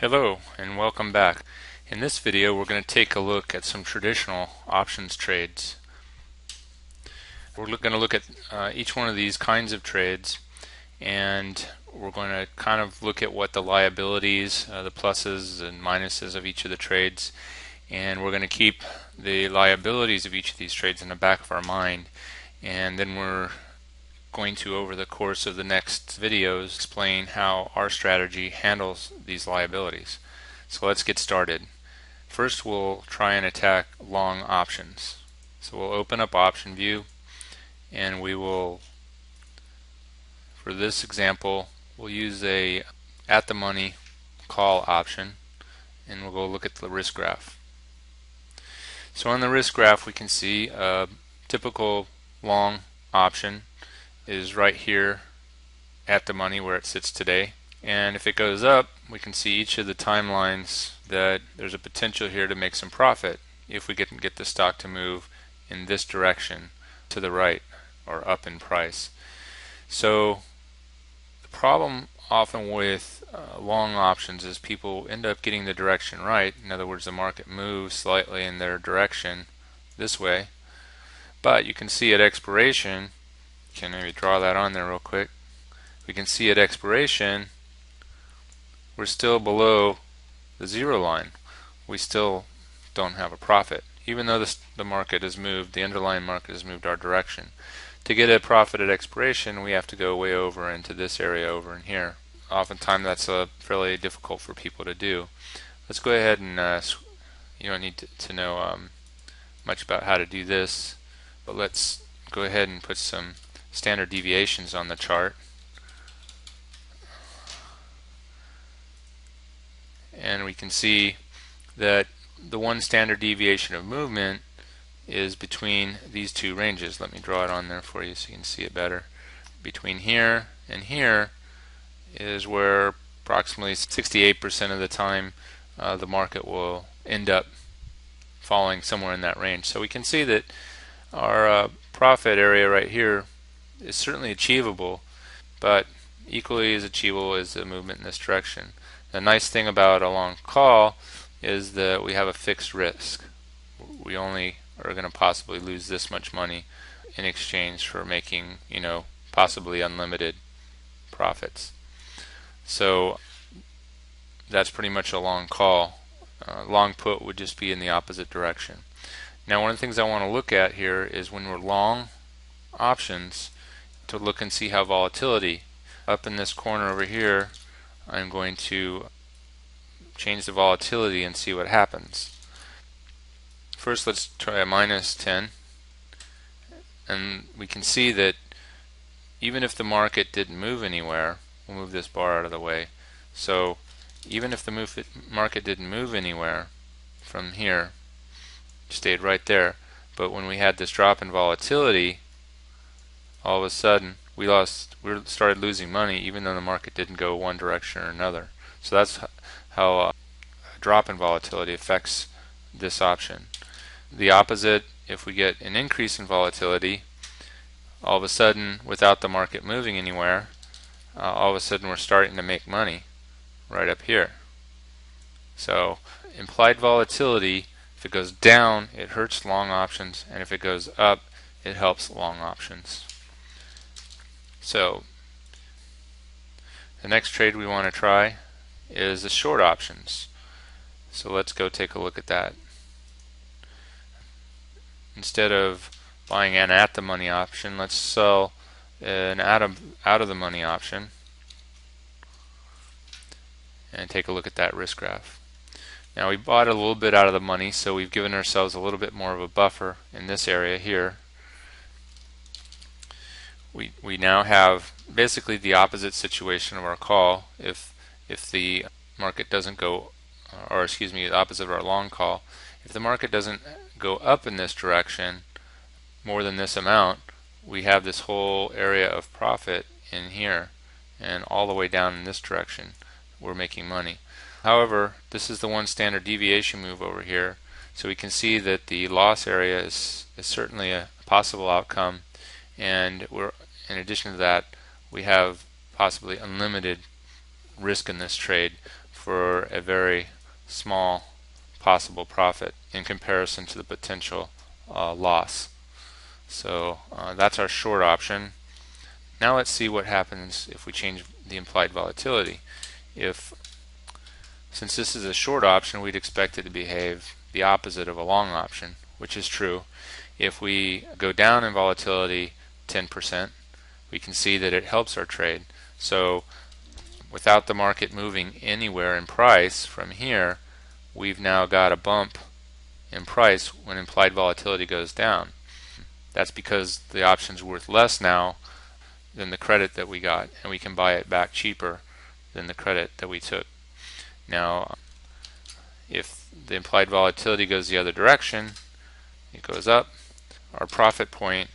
Hello and welcome back. In this video we're going to take a look at some traditional options trades. We're going to look at uh, each one of these kinds of trades and we're going to kind of look at what the liabilities, uh, the pluses and minuses of each of the trades and we're going to keep the liabilities of each of these trades in the back of our mind and then we're going to, over the course of the next videos, explain how our strategy handles these liabilities. So let's get started. First we'll try and attack long options. So we'll open up OptionVue and we will, for this example, we'll use a at the money call option and we'll go look at the risk graph. So on the risk graph we can see a typical long option is right here at the money where it sits today. And if it goes up, we can see each of the timelines that there's a potential here to make some profit if we can get the stock to move in this direction to the right or up in price. So the problem often with uh, long options is people end up getting the direction right. In other words, the market moves slightly in their direction this way. But you can see at expiration can maybe draw that on there real quick. We can see at expiration we're still below the zero line. We still don't have a profit. Even though this, the market has moved, the underlying market has moved our direction. To get a profit at expiration, we have to go way over into this area over in here. Oftentimes that's uh, fairly difficult for people to do. Let's go ahead and uh, you don't need to, to know um, much about how to do this, but let's go ahead and put some standard deviations on the chart. And we can see that the one standard deviation of movement is between these two ranges. Let me draw it on there for you so you can see it better. Between here and here is where approximately 68% of the time uh, the market will end up falling somewhere in that range. So we can see that our uh, profit area right here is certainly achievable, but equally as achievable is the movement in this direction. The nice thing about a long call is that we have a fixed risk. We only are going to possibly lose this much money in exchange for making, you know, possibly unlimited profits. So that's pretty much a long call. Uh, long put would just be in the opposite direction. Now one of the things I want to look at here is when we're long options, to look and see how volatility up in this corner over here. I'm going to change the volatility and see what happens. First let's try a minus 10 and we can see that even if the market didn't move anywhere we'll move this bar out of the way. So even if the move, market didn't move anywhere from here stayed right there. But when we had this drop in volatility all of a sudden we lost we started losing money even though the market didn't go one direction or another. So that's how uh, a drop in volatility affects this option. The opposite if we get an increase in volatility all of a sudden without the market moving anywhere uh, all of a sudden we're starting to make money right up here. So implied volatility if it goes down it hurts long options and if it goes up it helps long options so the next trade we want to try is the short options. So let's go take a look at that. Instead of buying an at the money option, let's sell an out of, out of the money option and take a look at that risk graph. Now we bought a little bit out of the money so we've given ourselves a little bit more of a buffer in this area here we, we now have basically the opposite situation of our call. If if the market doesn't go or excuse me the opposite of our long call if the market doesn't go up in this direction more than this amount we have this whole area of profit in here and all the way down in this direction. We're making money. However this is the one standard deviation move over here. So we can see that the loss area is, is certainly a possible outcome. And we're in addition to that, we have possibly unlimited risk in this trade for a very small possible profit in comparison to the potential uh, loss. So uh, that's our short option. Now let's see what happens if we change the implied volatility. If since this is a short option, we'd expect it to behave the opposite of a long option, which is true. If we go down in volatility 10%, we can see that it helps our trade. So without the market moving anywhere in price from here, we've now got a bump in price when implied volatility goes down. That's because the option's worth less now than the credit that we got, and we can buy it back cheaper than the credit that we took. Now, if the implied volatility goes the other direction, it goes up, our profit point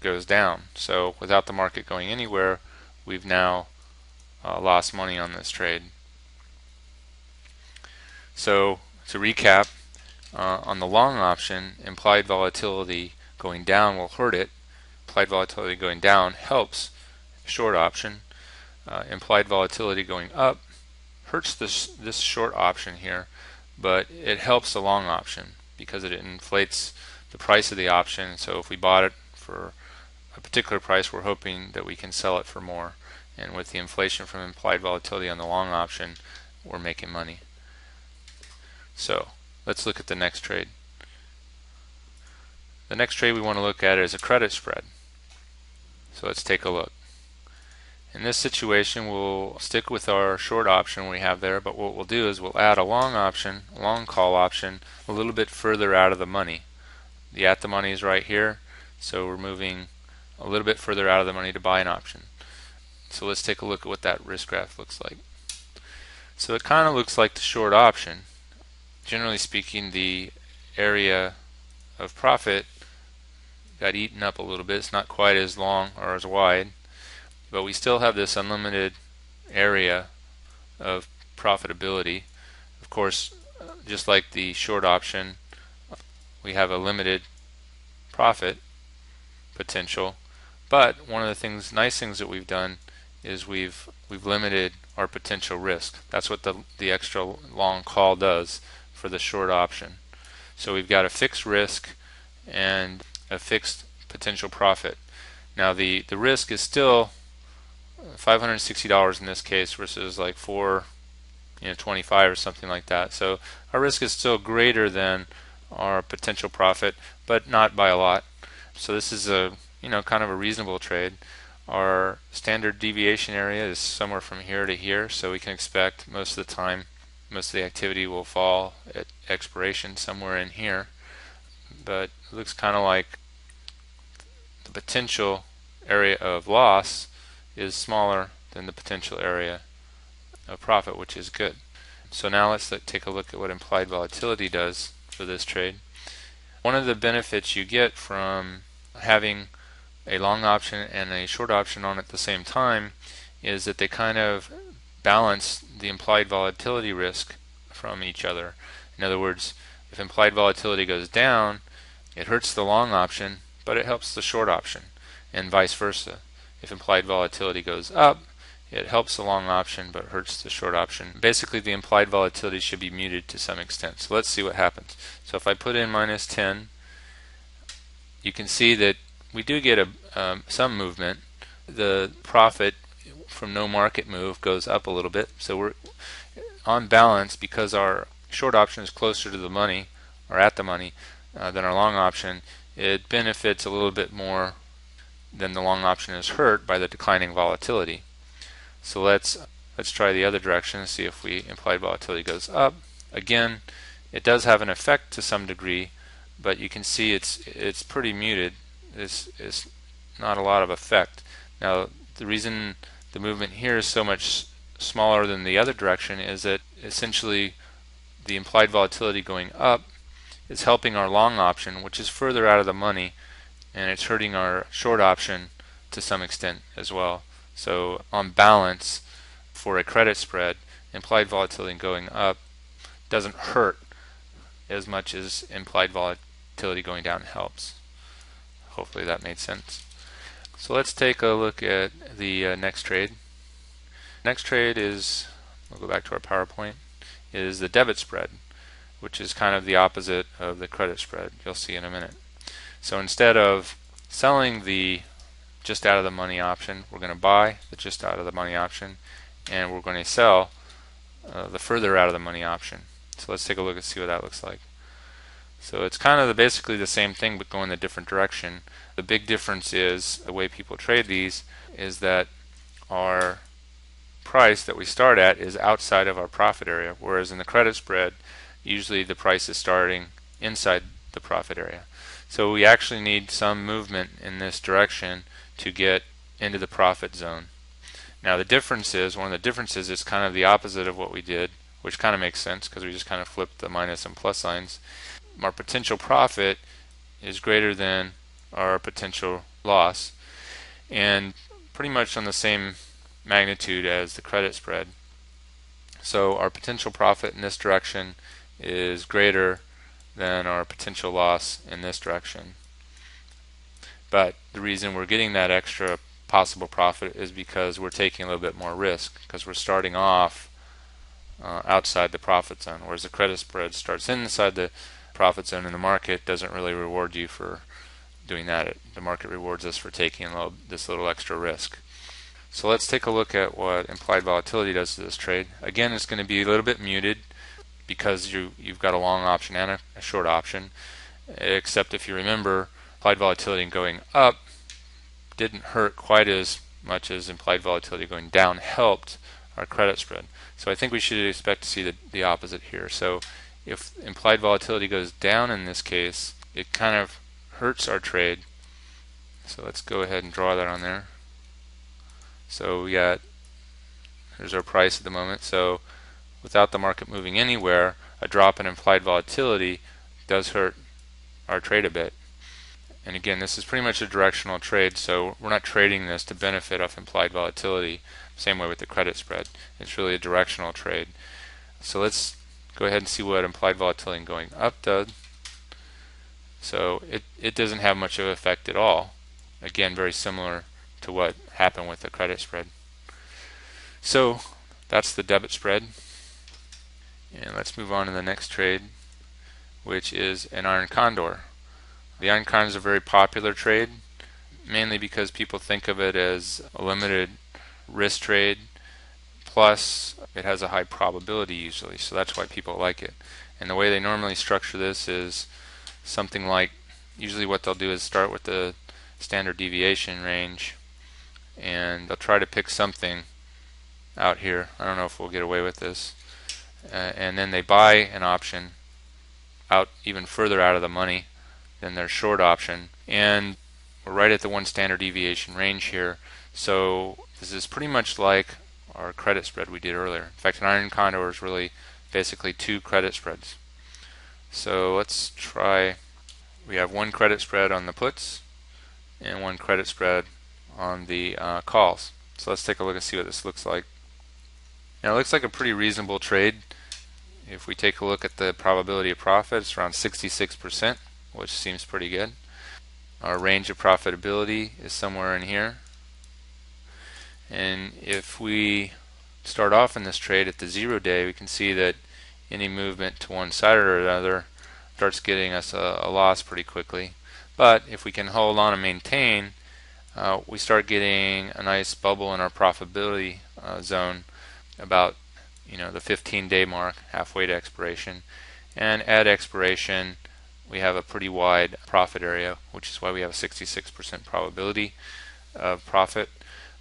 goes down. So without the market going anywhere, we've now uh, lost money on this trade. So to recap, uh, on the long option, implied volatility going down will hurt it. Implied volatility going down helps short option. Uh, implied volatility going up hurts this this short option here, but it helps the long option because it inflates the price of the option. So if we bought it for a particular price, we're hoping that we can sell it for more. And with the inflation from implied volatility on the long option, we're making money. So let's look at the next trade. The next trade we want to look at is a credit spread. So let's take a look. In this situation, we'll stick with our short option we have there, but what we'll do is we'll add a long option, long call option, a little bit further out of the money. The at the money is right here, so we're moving a little bit further out of the money to buy an option. So let's take a look at what that risk graph looks like. So it kind of looks like the short option. Generally speaking, the area of profit got eaten up a little bit. It's not quite as long or as wide but we still have this unlimited area of profitability. Of course, just like the short option, we have a limited profit potential. But one of the things, nice things that we've done is we've we've limited our potential risk. That's what the the extra long call does for the short option. So we've got a fixed risk and a fixed potential profit. Now the the risk is still $560 in this case versus like 4 you know 25 or something like that so our risk is still greater than our potential profit but not by a lot so this is a you know kind of a reasonable trade our standard deviation area is somewhere from here to here so we can expect most of the time most of the activity will fall at expiration somewhere in here but it looks kind of like the potential area of loss is smaller than the potential area of profit, which is good. So now let's take a look at what implied volatility does for this trade. One of the benefits you get from having a long option and a short option on at the same time is that they kind of balance the implied volatility risk from each other. In other words, if implied volatility goes down, it hurts the long option, but it helps the short option, and vice versa. If implied volatility goes up, it helps the long option but hurts the short option. Basically, the implied volatility should be muted to some extent. So let's see what happens. So if I put in minus 10, you can see that we do get a um, some movement. The profit from no market move goes up a little bit. So we're on balance because our short option is closer to the money or at the money uh, than our long option. It benefits a little bit more than the long option is hurt by the declining volatility. So let's let's try the other direction and see if we implied volatility goes up. Again, it does have an effect to some degree, but you can see it's it's pretty muted. It's, it's not a lot of effect. Now the reason the movement here is so much smaller than the other direction is that essentially the implied volatility going up is helping our long option, which is further out of the money, and it's hurting our short option to some extent as well. So on balance, for a credit spread, implied volatility going up doesn't hurt as much as implied volatility going down helps. Hopefully that made sense. So let's take a look at the uh, next trade. Next trade is, we'll go back to our PowerPoint. is the debit spread, which is kind of the opposite of the credit spread. You'll see in a minute. So instead of selling the just out of the money option, we're going to buy the just out of the money option, and we're going to sell uh, the further out of the money option. So let's take a look and see what that looks like. So it's kind of the, basically the same thing but going a different direction. The big difference is the way people trade these is that our price that we start at is outside of our profit area whereas in the credit spread usually the price is starting inside the profit area. So we actually need some movement in this direction to get into the profit zone. Now the difference is, one of the differences is kind of the opposite of what we did, which kind of makes sense because we just kind of flipped the minus and plus signs. Our potential profit is greater than our potential loss and pretty much on the same magnitude as the credit spread. So our potential profit in this direction is greater than our potential loss in this direction. But the reason we're getting that extra possible profit is because we're taking a little bit more risk because we're starting off uh, outside the profit zone, whereas the credit spread starts inside the profit zone in the market doesn't really reward you for doing that. It, the market rewards us for taking little, this little extra risk. So let's take a look at what implied volatility does to this trade. Again, it's going to be a little bit muted because you, you've got a long option and a, a short option, except if you remember, implied volatility going up didn't hurt quite as much as implied volatility going down helped our credit spread. So I think we should expect to see the, the opposite here. So if implied volatility goes down in this case, it kind of hurts our trade. So let's go ahead and draw that on there. So we got, here's our price at the moment. So without the market moving anywhere, a drop in implied volatility does hurt our trade a bit. And again, this is pretty much a directional trade, so we're not trading this to benefit off implied volatility. Same way with the credit spread. It's really a directional trade. So let's go ahead and see what implied volatility going up does. So it, it doesn't have much of an effect at all. Again, very similar to what happened with the credit spread. So that's the debit spread. And let's move on to the next trade, which is an iron condor. The iron condor is a very popular trade, mainly because people think of it as a limited risk trade, plus it has a high probability usually, so that's why people like it. And the way they normally structure this is something like, usually what they'll do is start with the standard deviation range, and they'll try to pick something out here. I don't know if we'll get away with this uh, and then they buy an option out even further out of the money than their short option and we're right at the one standard deviation range here so this is pretty much like our credit spread we did earlier in fact an iron condor is really basically two credit spreads so let's try we have one credit spread on the puts and one credit spread on the uh, calls so let's take a look and see what this looks like now it looks like a pretty reasonable trade. If we take a look at the probability of profit, it's around 66%, which seems pretty good. Our range of profitability is somewhere in here. And if we start off in this trade at the zero day, we can see that any movement to one side or another starts getting us a, a loss pretty quickly. But if we can hold on and maintain, uh, we start getting a nice bubble in our profitability uh, zone about you know the 15 day mark halfway to expiration and at expiration we have a pretty wide profit area which is why we have a 66% probability of profit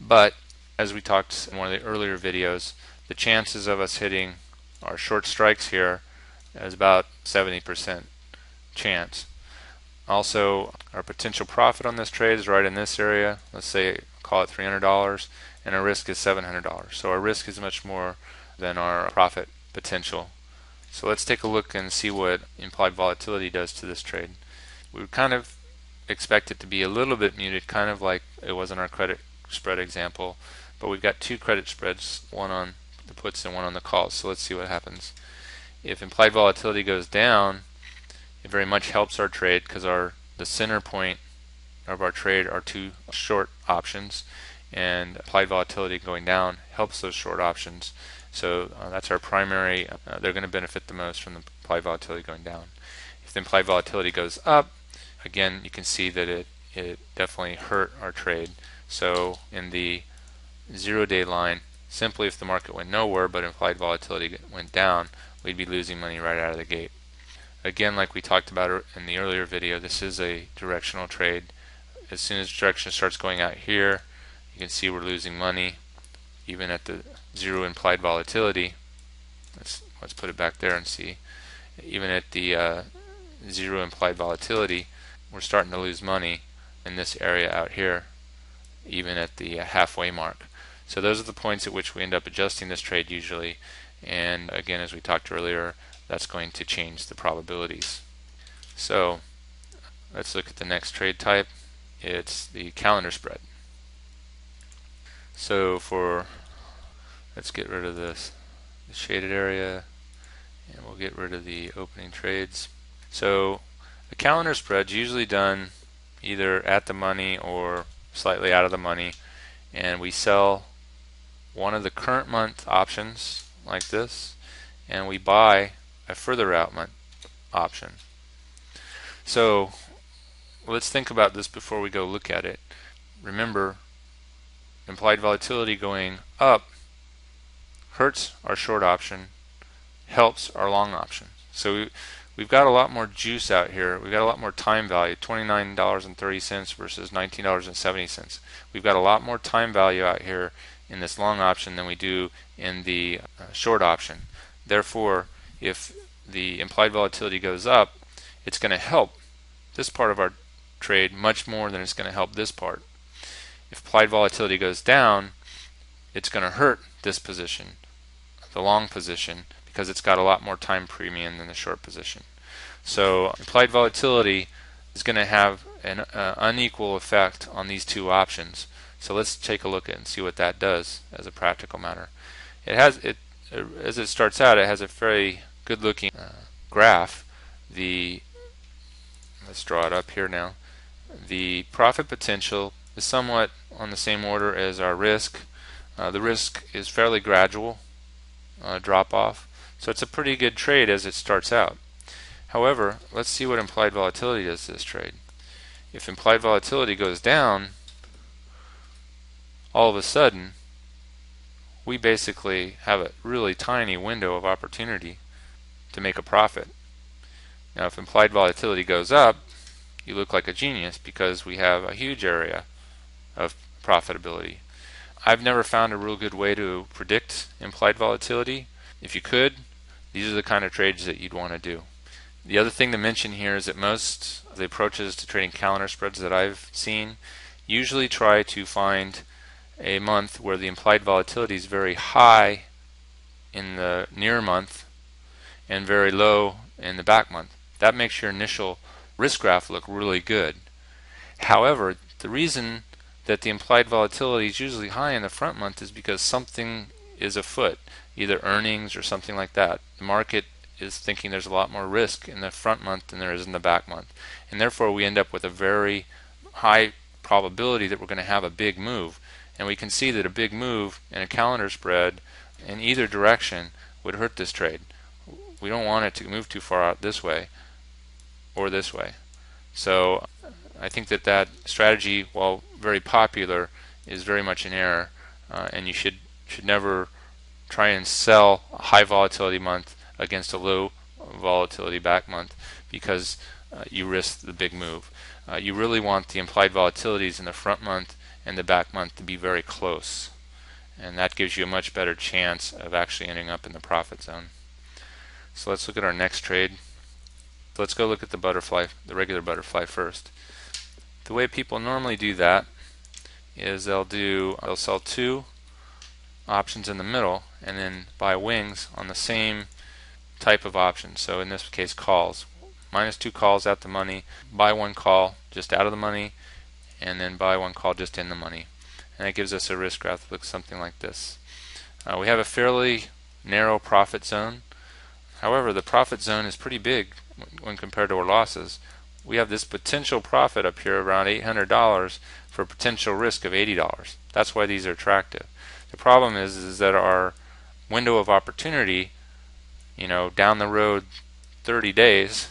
but as we talked in one of the earlier videos the chances of us hitting our short strikes here is about 70% chance also our potential profit on this trade is right in this area let's say call it $300 and our risk is $700. So our risk is much more than our profit potential. So let's take a look and see what implied volatility does to this trade. We would kind of expect it to be a little bit muted, kind of like it was in our credit spread example, but we've got two credit spreads, one on the puts and one on the calls. So let's see what happens. If implied volatility goes down, it very much helps our trade because our the center point of our trade are two short options and implied volatility going down helps those short options. So uh, that's our primary, uh, they're going to benefit the most from the implied volatility going down. If the implied volatility goes up, again, you can see that it, it definitely hurt our trade. So in the zero day line, simply if the market went nowhere but implied volatility went down, we'd be losing money right out of the gate. Again, like we talked about in the earlier video, this is a directional trade. As soon as direction starts going out here, you can see we're losing money even at the zero implied volatility. Let's let's put it back there and see. Even at the uh, zero implied volatility, we're starting to lose money in this area out here, even at the uh, halfway mark. So those are the points at which we end up adjusting this trade usually. And again, as we talked earlier, that's going to change the probabilities. So let's look at the next trade type. It's the calendar spread. So for, let's get rid of this the shaded area and we'll get rid of the opening trades. So a calendar spread is usually done either at the money or slightly out of the money and we sell one of the current month options like this and we buy a further out month option. So let's think about this before we go look at it. Remember implied volatility going up hurts our short option, helps our long option. So we, we've got a lot more juice out here. We've got a lot more time value, $29.30 versus $19.70. We've got a lot more time value out here in this long option than we do in the uh, short option. Therefore, if the implied volatility goes up, it's going to help this part of our trade much more than it's going to help this part. If implied volatility goes down, it's going to hurt this position, the long position, because it's got a lot more time premium than the short position. So implied volatility is going to have an uh, unequal effect on these two options. So let's take a look at and see what that does as a practical matter. It has it as it starts out. It has a very good looking uh, graph. The let's draw it up here now. The profit potential is somewhat on the same order as our risk. Uh, the risk is fairly gradual uh, drop off, so it's a pretty good trade as it starts out. However, let's see what implied volatility does to this trade. If implied volatility goes down, all of a sudden, we basically have a really tiny window of opportunity to make a profit. Now, if implied volatility goes up, you look like a genius because we have a huge area of profitability. I've never found a real good way to predict implied volatility. If you could, these are the kind of trades that you'd want to do. The other thing to mention here is that most of the approaches to trading calendar spreads that I've seen usually try to find a month where the implied volatility is very high in the near month and very low in the back month. That makes your initial risk graph look really good. However, the reason that the implied volatility is usually high in the front month is because something is afoot, either earnings or something like that. The market is thinking there's a lot more risk in the front month than there is in the back month. And therefore we end up with a very high probability that we're going to have a big move. And we can see that a big move in a calendar spread in either direction would hurt this trade. We don't want it to move too far out this way or this way. So I think that that strategy, while very popular, is very much in error, uh, and you should should never try and sell a high volatility month against a low volatility back month because uh, you risk the big move. Uh, you really want the implied volatilities in the front month and the back month to be very close, and that gives you a much better chance of actually ending up in the profit zone. So let's look at our next trade. Let's go look at the butterfly, the regular butterfly first. The way people normally do that is they'll do they'll sell two options in the middle and then buy wings on the same type of option. So in this case calls. Minus two calls at the money, buy one call just out of the money, and then buy one call just in the money. And that gives us a risk graph that looks something like this. Uh, we have a fairly narrow profit zone. However, the profit zone is pretty big when compared to our losses we have this potential profit up here around $800 for a potential risk of $80. That's why these are attractive. The problem is, is that our window of opportunity, you know, down the road 30 days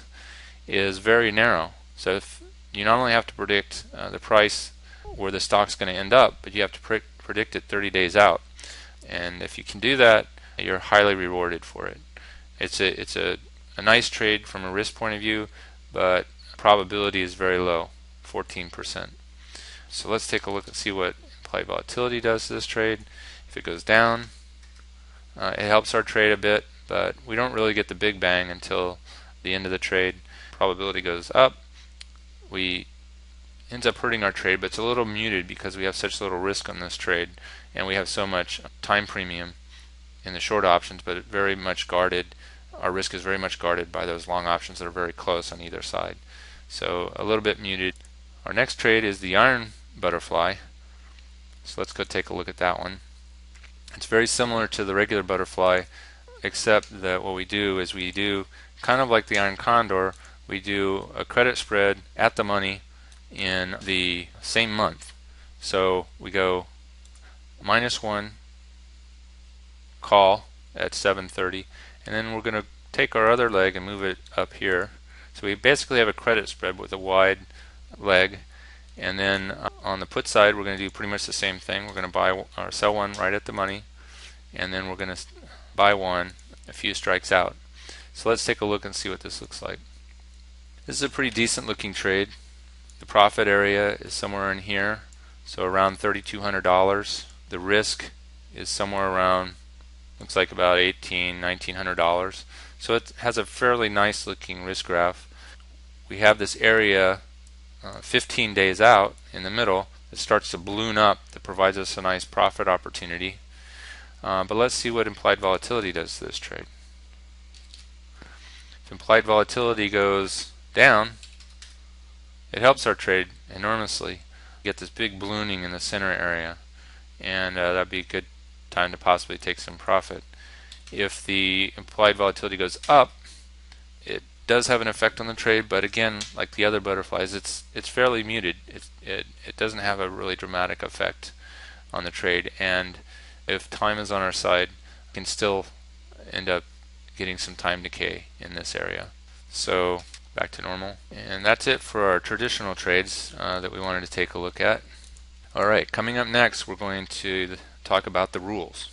is very narrow. So if you not only have to predict uh, the price where the stock's going to end up, but you have to pre predict it 30 days out. And if you can do that, you're highly rewarded for it. It's a it's a, a nice trade from a risk point of view, but probability is very low, 14%. So let's take a look and see what implied volatility does to this trade. If it goes down, uh, it helps our trade a bit, but we don't really get the big bang until the end of the trade. Probability goes up. We ends up hurting our trade, but it's a little muted because we have such little risk on this trade, and we have so much time premium in the short options, but very much guarded. Our risk is very much guarded by those long options that are very close on either side. So a little bit muted. Our next trade is the iron butterfly. So let's go take a look at that one. It's very similar to the regular butterfly, except that what we do is we do kind of like the iron condor, we do a credit spread at the money in the same month. So we go minus 1 call at 7.30 and then we're going to take our other leg and move it up here. So we basically have a credit spread with a wide leg and then uh, on the put side we're going to do pretty much the same thing. We're going to buy or sell one right at the money and then we're going to buy one a few strikes out. So let's take a look and see what this looks like. This is a pretty decent looking trade. The profit area is somewhere in here, so around $3,200. The risk is somewhere around, looks like about $1,800, $1,900. So it has a fairly nice looking risk graph. We have this area uh, 15 days out in the middle that starts to balloon up that provides us a nice profit opportunity. Uh, but let's see what implied volatility does to this trade. If implied volatility goes down, it helps our trade enormously. Get this big ballooning in the center area, and uh, that'd be a good time to possibly take some profit. If the implied volatility goes up, it does have an effect on the trade, but again, like the other butterflies, it's it's fairly muted. It it it doesn't have a really dramatic effect on the trade, and if time is on our side, we can still end up getting some time decay in this area. So back to normal. And that's it for our traditional trades uh, that we wanted to take a look at. Alright, coming up next we're going to talk about the rules.